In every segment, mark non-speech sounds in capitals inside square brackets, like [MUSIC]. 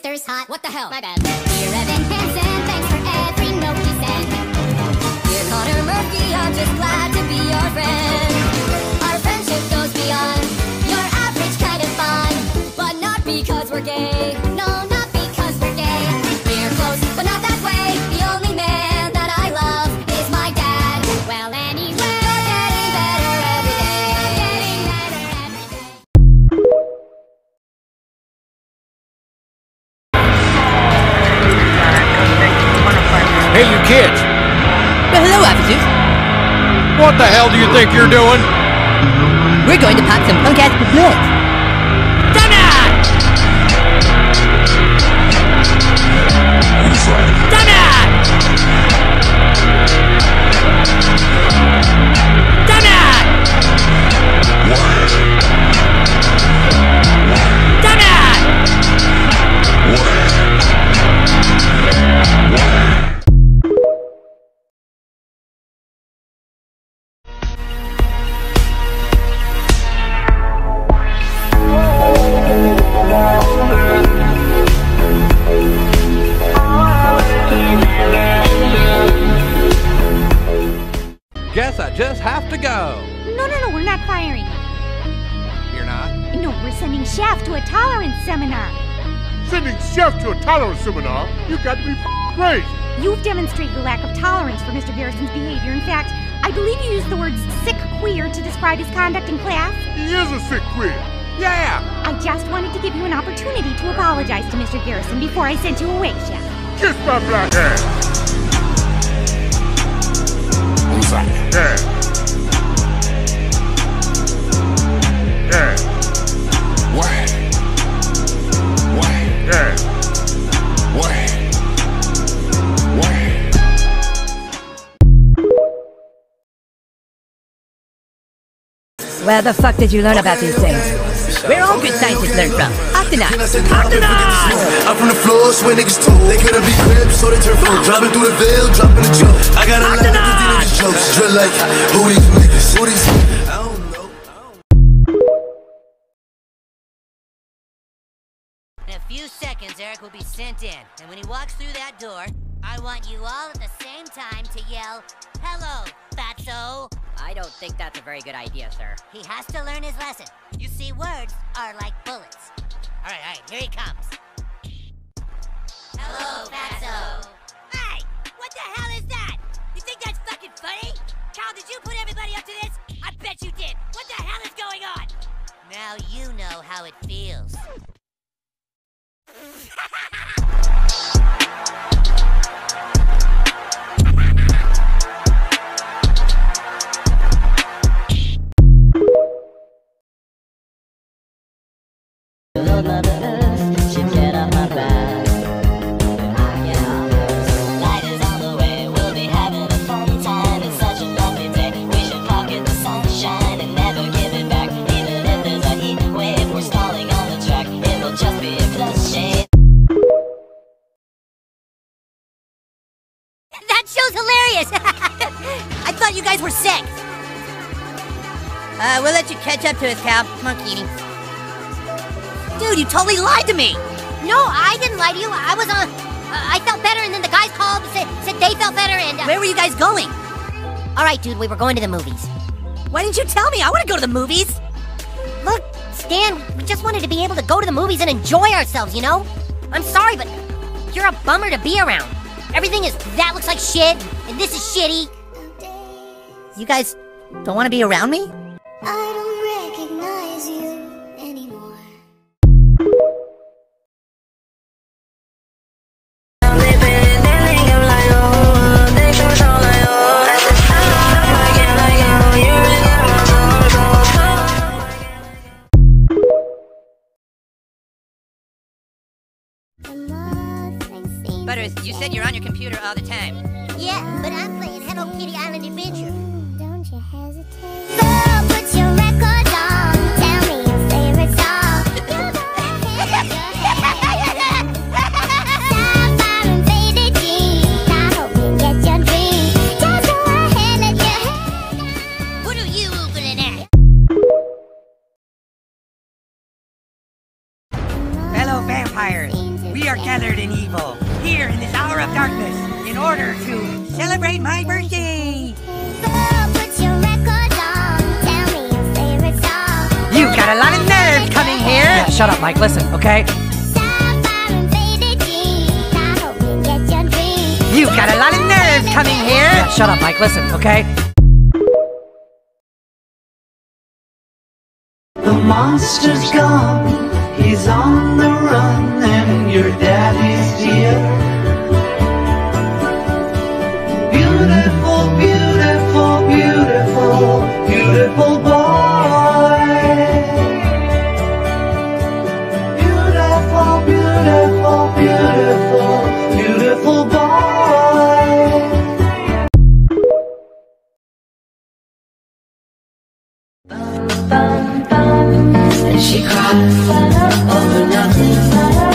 sister's hot. What the hell? My bad. Dear Evan Hansen, thanks for every note you sent. Dear Connor Murphy, I'm just glad to be your friend. Our friendship goes beyond your average kind of fun, but not because we're gay. No, not What the hell do you think you're doing? We're going to pop some punk ass blood. Donut! Tolerance seminar? you got to be crazy. You've demonstrated a lack of tolerance for Mr. Garrison's behavior. In fact, I believe you used the words sick queer to describe his conduct in class. He is a sick queer. Yeah! I just wanted to give you an opportunity to apologize to Mr. Garrison before I sent you away, Chef. Kiss my black ass. Where the fuck did you learn about these things? Where all good scientists learn from? Octonaut! Octonaut! I'm from the floor, swear niggas too. They couldn't be cribs, so they turn full. Dropping through the veil, dropping the joke. I got a lot of these jokes. Drill like, who these niggas? Who these I don't know. In a few seconds, Eric will be sent in. And when he walks through that door, I want you all at the same time to yell, Hello, fatso! I don't think that's a very good idea, sir. He has to learn his lesson. You see, words are like bullets. All right, all right, here he comes. Hello, fatso. Hey, what the hell is that? You think that's fucking funny? Kyle, did you put everybody up to this? I bet you did. What the hell is going on? Now you know how it feels. You guys were sick! Uh, we'll let you catch up to us, Cal. Come on, Keating. Dude, you totally lied to me! No, I didn't lie to you. I was on. Uh, I felt better, and then the guys called and said, said they felt better, and. Uh... Where were you guys going? All right, dude, we were going to the movies. Why didn't you tell me? I want to go to the movies! Look, Stan, we just wanted to be able to go to the movies and enjoy ourselves, you know? I'm sorry, but you're a bummer to be around. Everything is that looks like shit, and this is shitty. You guys don't want to be around me? I don't recognize you anymore. Butters, you said you're on your computer all the time. Yeah, but I'm vampires, we We are gathered in evil, here in this hour of darkness, in order to celebrate my birthday. You've got a lot of nerve coming here. Yeah, shut up, Mike. Listen, okay? You've got a lot of nerve coming here. Yeah, shut up, Mike. Listen, okay? The monster's gone, he's on the run, and your daddy's dear. Beautiful, beautiful, beautiful, beautiful boy. Beautiful, beautiful, beautiful, beautiful boy. And she cried over nothing.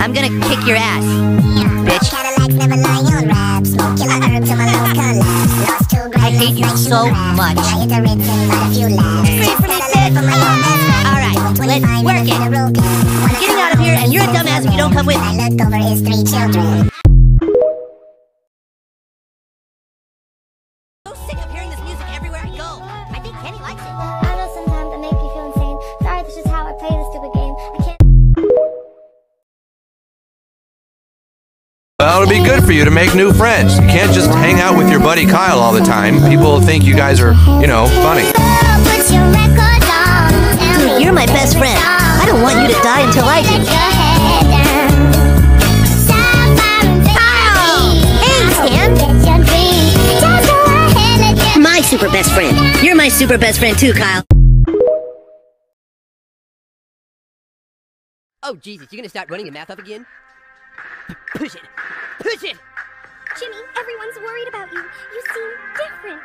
I'm gonna kick your ass, bitch. I hate you so much. Alright, let's work it. I'm getting out of here, and you're a dumbass if you don't come with me. Well, it'll be good for you to make new friends. You can't just hang out with your buddy Kyle all the time. People think you guys are, you know, funny. Dude, you're my best friend. I don't want you to die until I do. My super best friend. You're my super best friend too, Kyle. Oh, Jesus, you're gonna start running your mouth up again? Push it! Push it! Jimmy, everyone's worried about you. You seem different.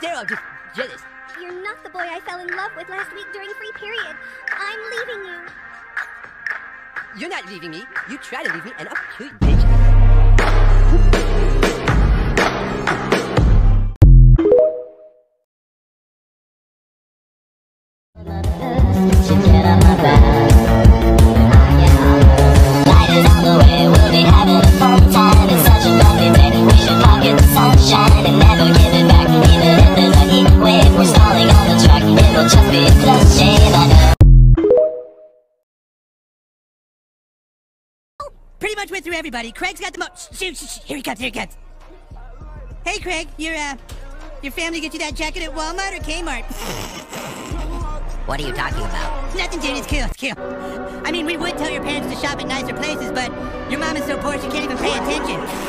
They're all just jealous. You're not the boy I fell in love with last week during free period. I'm leaving you. You're not leaving me. You try to leave me, and I'll kill you, bitch. Through everybody. Craig's got the most. Shoot, shoot, shoot. Here he comes. Here he comes. Hey, Craig, your uh, your family get you that jacket at Walmart or Kmart? [LAUGHS] What are you talking about? Nothing, dude. It's cool. It's cool. I mean, we would tell your parents to shop at nicer places, but your mom is so poor she can't even pay attention.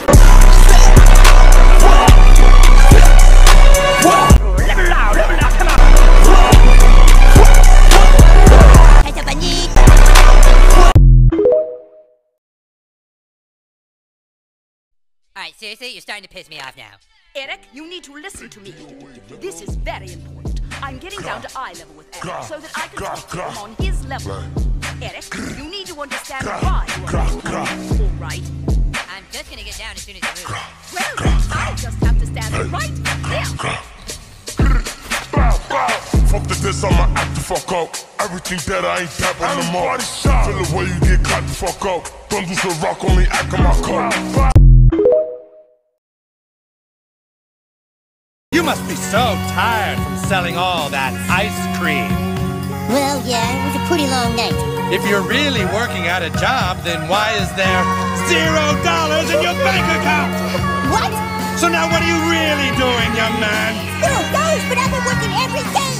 Alright, seriously, you're starting to piss me off now. Eric, you need to listen to me. This is very important. I'm getting down to eye level with Eric so that I can talk to him on his level. Eric, you need to understand why you are. All right? I'm just gonna get down as soon as you move. Well, I just have to stand right there. Fuck the diss, I'ma act the fuck up. Everything that I ain't dapping them up. Feel the way you get caught the fuck up. Don't do some rock, only act in my cup. You must be so tired from selling all that ice cream. Well, yeah, it was a pretty long night. If you're really working at a job, then why is there zero dollars in your bank account? What? So now what are you really doing, young man? Who knows? But I've been working every day.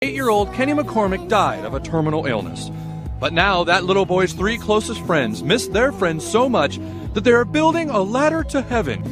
Eight-year-old Kenny McCormick died of a terminal illness. But now that little boy's three closest friends miss their friend so much that they are building a ladder to heaven.